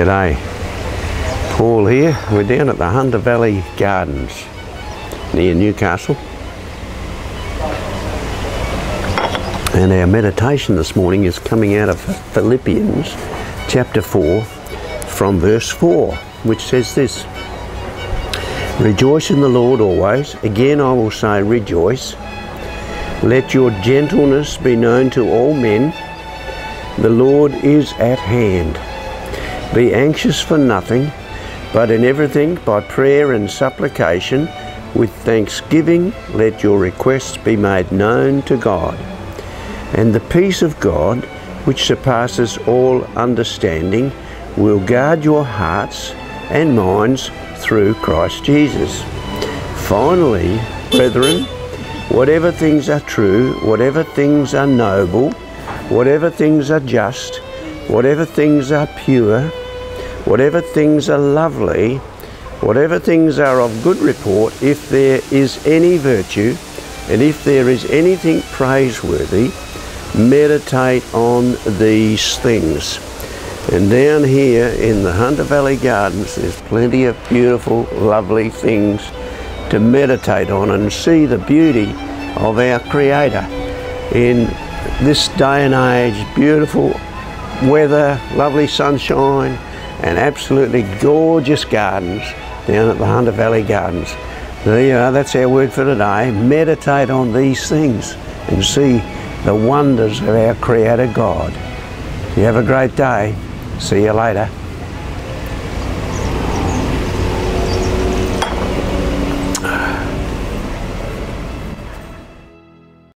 G'day, Paul here. We're down at the Hunter Valley Gardens near Newcastle. And our meditation this morning is coming out of Philippians chapter 4 from verse 4, which says this Rejoice in the Lord always. Again, I will say, rejoice. Let your gentleness be known to all men. The Lord is at hand. Be anxious for nothing, but in everything by prayer and supplication, with thanksgiving, let your requests be made known to God. And the peace of God, which surpasses all understanding, will guard your hearts and minds through Christ Jesus. Finally, brethren, whatever things are true, whatever things are noble, whatever things are just, whatever things are pure, whatever things are lovely, whatever things are of good report, if there is any virtue, and if there is anything praiseworthy, meditate on these things. And down here in the Hunter Valley Gardens, there's plenty of beautiful, lovely things to meditate on and see the beauty of our Creator in this day and age. Beautiful weather, lovely sunshine, and absolutely gorgeous gardens down at the Hunter Valley Gardens. There you are, that's our word for today. Meditate on these things and see the wonders of our Creator God. You have a great day. See you later.